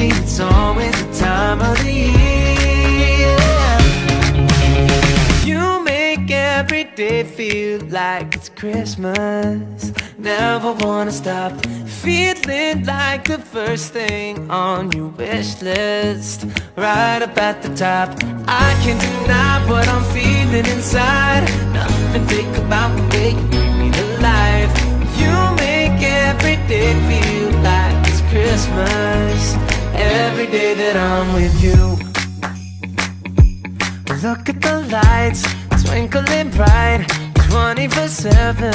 it's always the time of the year. You make every day feel like it's Christmas. Never wanna stop feeling like the first thing on your wish list. Right up at the top, I can't deny what I'm feeling inside. Nothing fake about the way you bring me to life. You make every day feel like it's Christmas. Day that I'm with you. Look at the lights, twinkling bright, 24 7.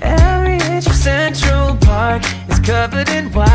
Every inch of Central Park is covered in white.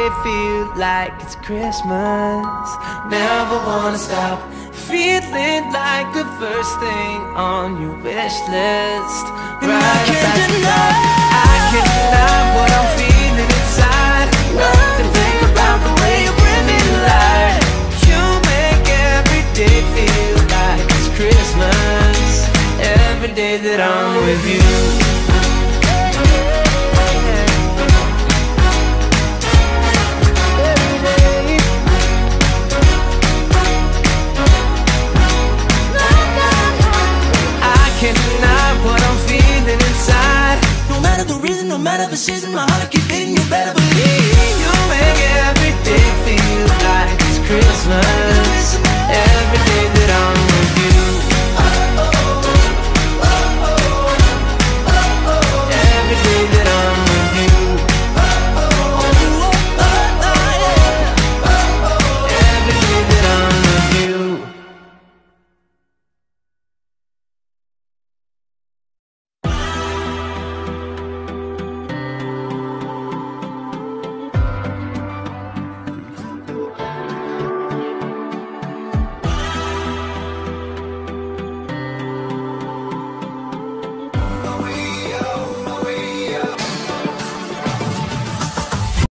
Every day feel like it's Christmas. Never wanna stop feeling like the first thing on your wish list. Right can't at deny. I can't deny what I'm feeling inside. Nothing fake about the way you bring me life. You make every day feel like it's Christmas. Every day that I'm with you. matter the shades in my heart, keep hitting you better. Believe you.